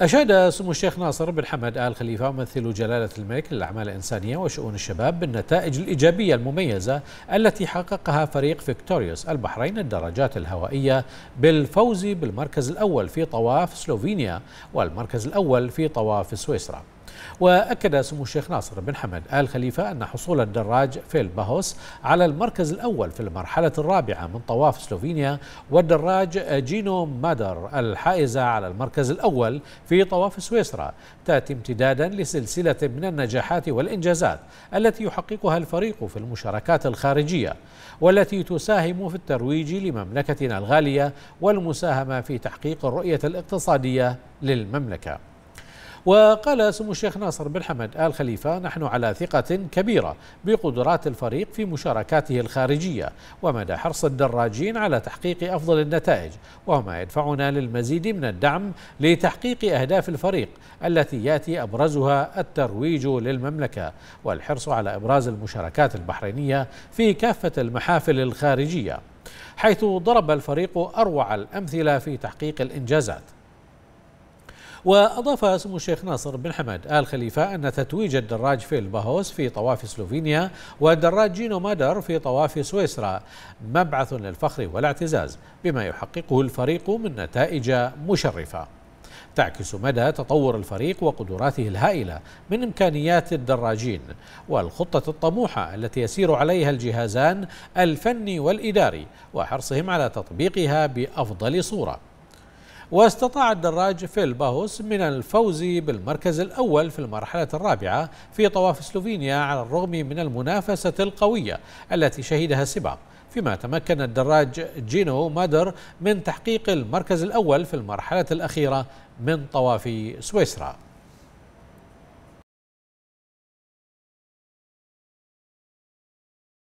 أشاد سمو الشيخ ناصر بن حمد آل خليفة ممثل جلالة الملك للأعمال الإنسانية وشؤون الشباب بالنتائج الإيجابية المميزة التي حققها فريق فيكتوريوس البحرين للدراجات الهوائية بالفوز بالمركز الأول في طواف سلوفينيا والمركز الأول في طواف سويسرا. وأكد سمو الشيخ ناصر بن حمد آل خليفة أن حصول الدراج في الباهوس على المركز الأول في المرحلة الرابعة من طواف سلوفينيا والدراج جينو مادر الحائزة على المركز الأول في طواف سويسرا. تأتي امتدادا لسلسلة من النجاحات والإنجازات التي يحققها الفريق في المشاركات الخارجية والتي تساهم في الترويج لمملكتنا الغالية والمساهمة في تحقيق الرؤية الاقتصادية للمملكة. وقال سمو الشيخ ناصر بن حمد آل خليفة نحن على ثقة كبيرة بقدرات الفريق في مشاركاته الخارجية ومدى حرص الدراجين على تحقيق أفضل النتائج وما يدفعنا للمزيد من الدعم لتحقيق أهداف الفريق التي يأتي أبرزها الترويج للمملكة والحرص على إبراز المشاركات البحرينية في كافة المحافل الخارجية حيث ضرب الفريق أروع الأمثلة في تحقيق الإنجازات. وأضاف سمو الشيخ ناصر بن حمد آل خليفة أن تتويج الدراج في الباهوس في طواف سلوفينيا والدراج جينو مادر في طواف سويسرا مبعث للفخر والاعتزاز بما يحققه الفريق من نتائج مشرفة. تعكس مدى تطور الفريق وقدراته الهائلة من إمكانيات الدراجين والخطة الطموحة التي يسير عليها الجهازان الفني والإداري وحرصهم على تطبيقها بأفضل صورة. واستطاع الدراج فيل باهوس من الفوز بالمركز الأول في المرحلة الرابعة في طواف سلوفينيا على الرغم من المنافسة القوية التي شهدها السباق فيما تمكن الدراج جينو مادر من تحقيق المركز الأول في المرحلة الأخيرة من طواف سويسرا.